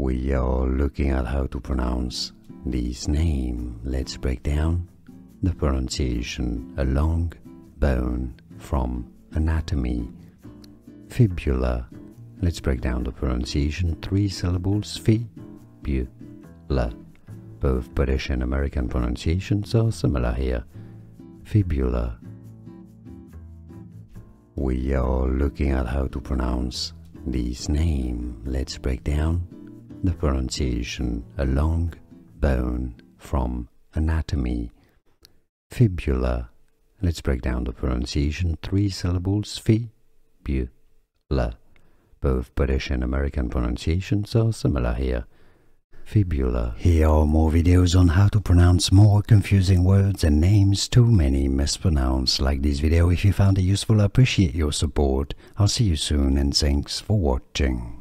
We are looking at how to pronounce this name. Let's break down the pronunciation. A long bone from anatomy. Fibula. Let's break down the pronunciation. Three syllables. Fibula. Both British and American pronunciations are similar here. Fibula. We are looking at how to pronounce this name. Let's break down the pronunciation. A long bone from anatomy. Fibula. Let's break down the pronunciation. Three syllables. Fibula. Both British and American pronunciations are similar here. Fibula. Here are more videos on how to pronounce more confusing words and names too many mispronounced. Like this video if you found it useful. I appreciate your support. I'll see you soon and thanks for watching.